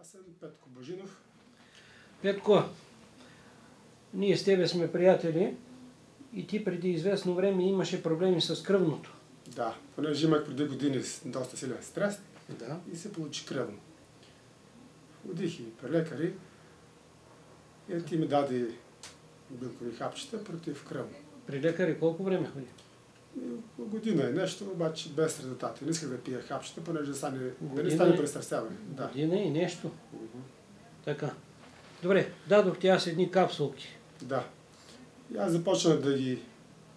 Аз съм Петко Божинов. Петко, ние с тебе сме приятели и ти преди известно време имаше проблеми с кръвното. Да, понеже имах преди години с доста силен стрес Да. и се получи кръвно. Ходих и при лекари и ти ми даде билкови хапчета против кръвно. При лекари колко време ходи? И Година е нещо, обаче без резултати. Не исках да пия хапчета, понеже да, стане, да не стане е- пресърсяване. Да. Година и нещо. Мгм. Така. Добре, дадох ти аз едни капсулки. Да. И аз започнах да ги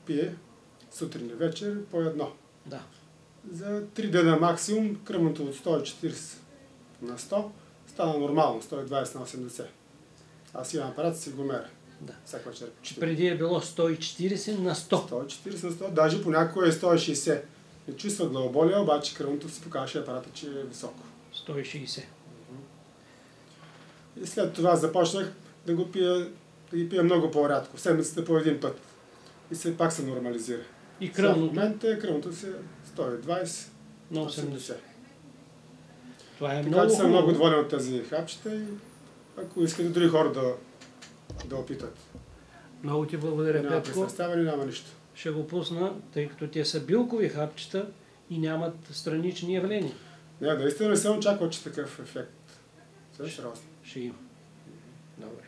пия сутрин и вечер по едно. Да. За 3 дена максимум кръвното от 140 на 100 стана нормално, 120 на 80. Аз имам апарат, си го меря. Да. Всяка вечер по 4. Преди е било 140 на 100. 140 на 100, даже понякога е 160. Не чувства главоболие, обаче кръвното си показваше апарата, че е високо. 160. И след това започнах да го пия, да ги пия много по-рядко, в седмицата по един път. И все пак се нормализира. И Сега В кръвното момента кръвното си е 120 на 80. 80. Това е Така много че съм много доволен от тези хапчета и ако искате други хора да, да опитат. Много ти благодаря, Няма Петко. пресъставане, няма нищо. Ще го пусна, тъй като те са билкови хапчета и нямат странични явления. Не, наистина не съм очаквал, че такъв ефект. Също сериозно. Ще има. Добре.